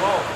ball.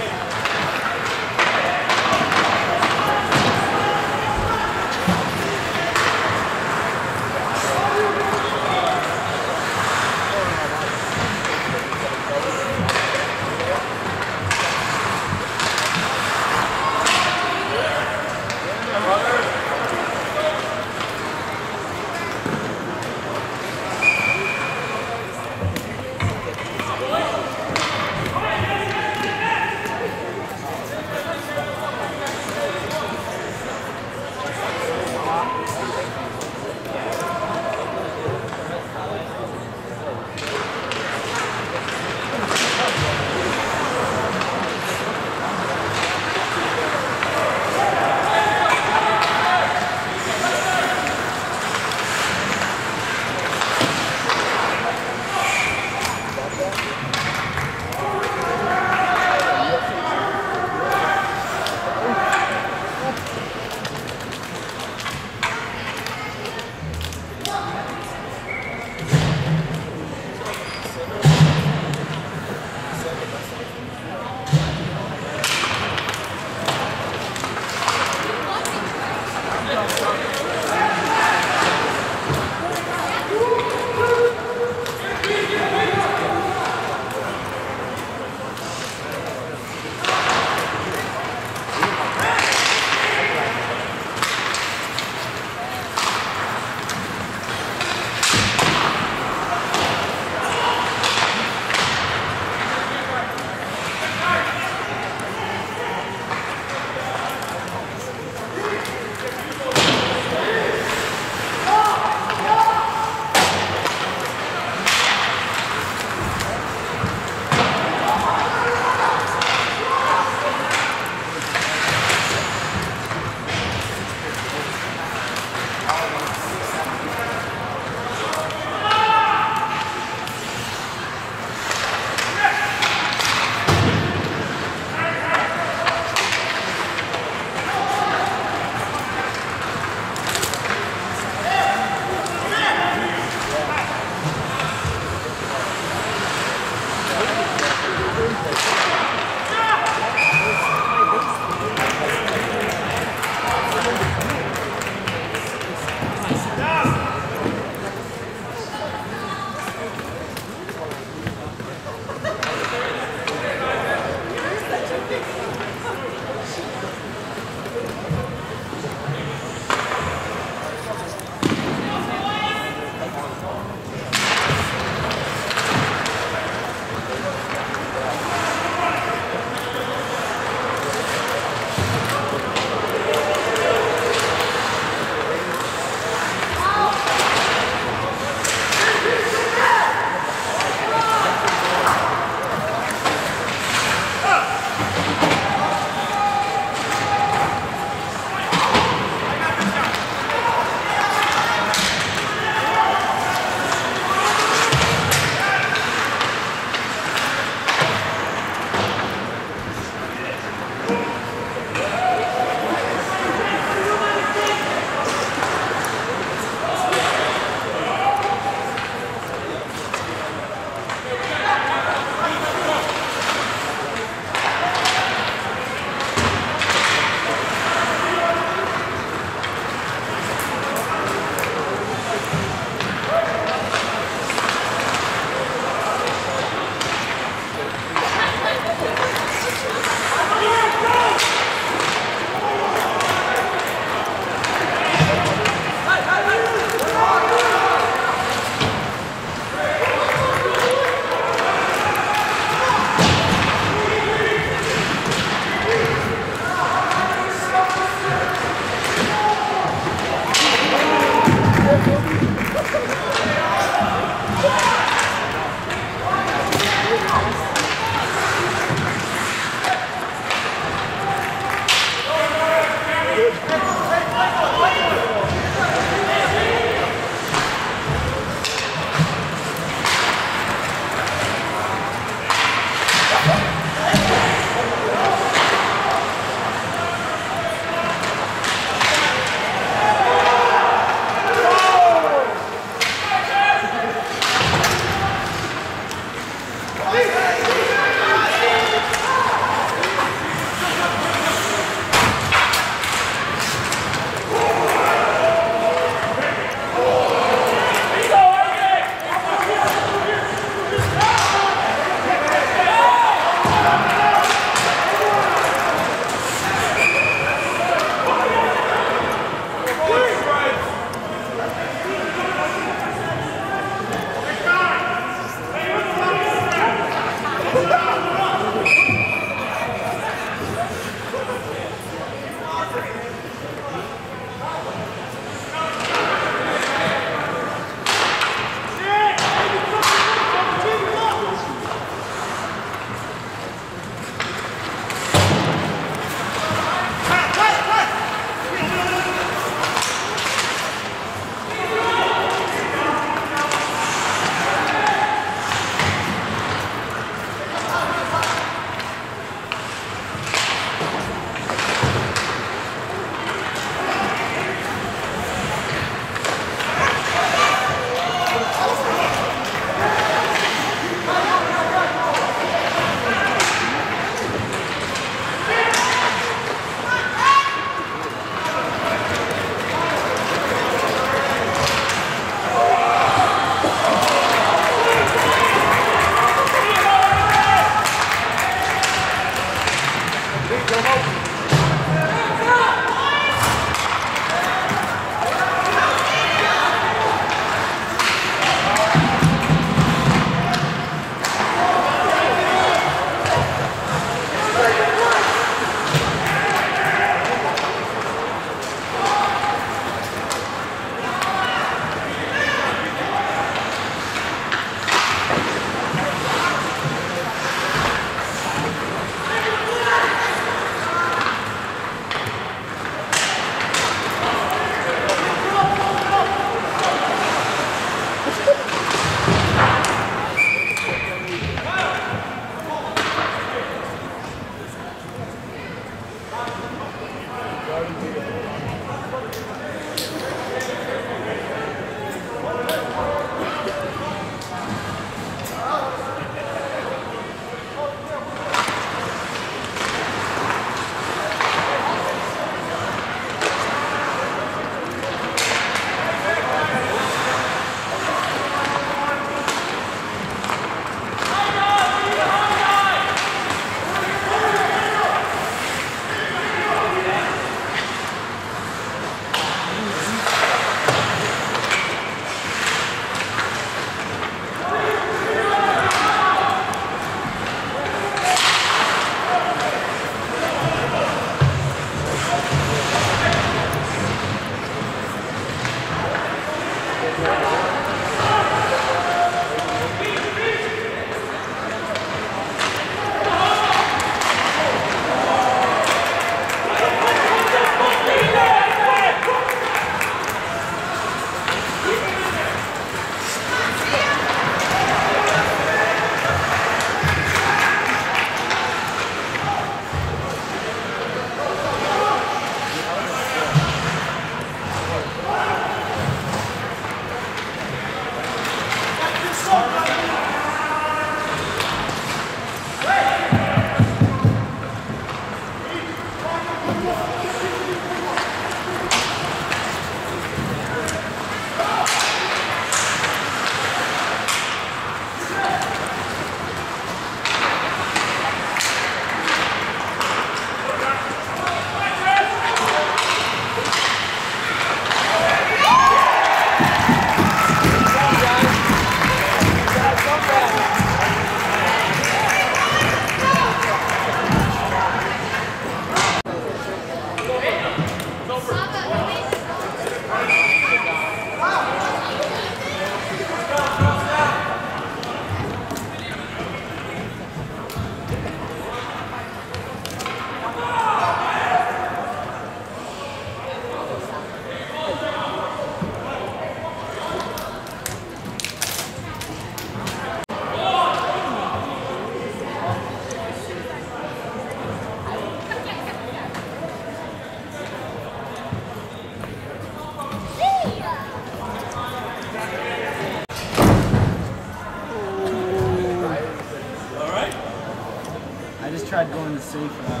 safe uh,